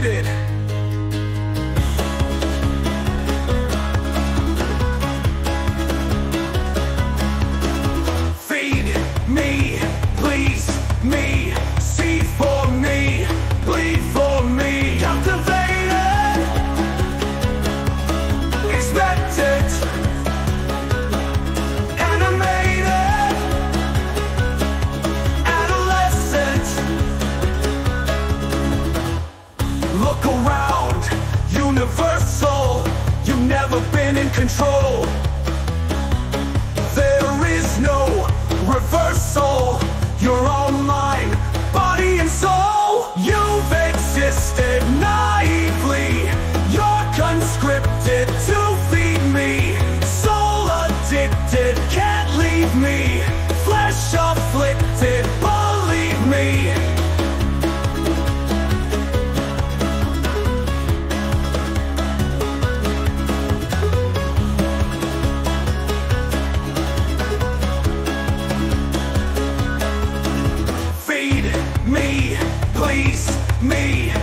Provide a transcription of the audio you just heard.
faded universal. You've never been in control. There is no reversal. You're all mine, body and soul. You've existed naively. You're conscripted to feed me. Soul addicted, can't leave me. Flesh afflicted, believe me. please me.